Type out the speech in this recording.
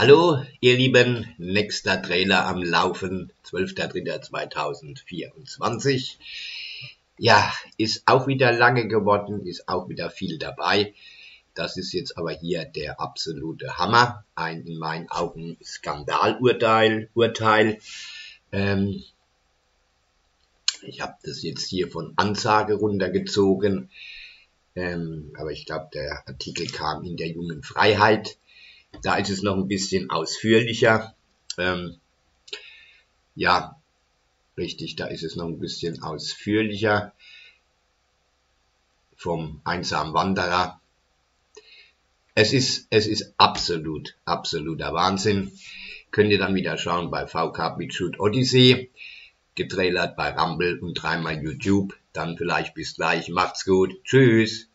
Hallo, ihr Lieben, nächster Trailer am Laufen, 12.03.2024. Ja, ist auch wieder lange geworden, ist auch wieder viel dabei. Das ist jetzt aber hier der absolute Hammer. Ein in meinen Augen Skandalurteil. Urteil. Ähm, ich habe das jetzt hier von Ansage runtergezogen. Ähm, aber ich glaube, der Artikel kam in der jungen Freiheit. Da ist es noch ein bisschen ausführlicher. Ähm, ja, richtig, da ist es noch ein bisschen ausführlicher vom einsamen Wanderer. Es ist, es ist absolut, absoluter Wahnsinn. Könnt ihr dann wieder schauen bei VK Beatshoot Odyssey, getrailert bei Rumble und dreimal YouTube. Dann vielleicht bis gleich. Macht's gut. Tschüss.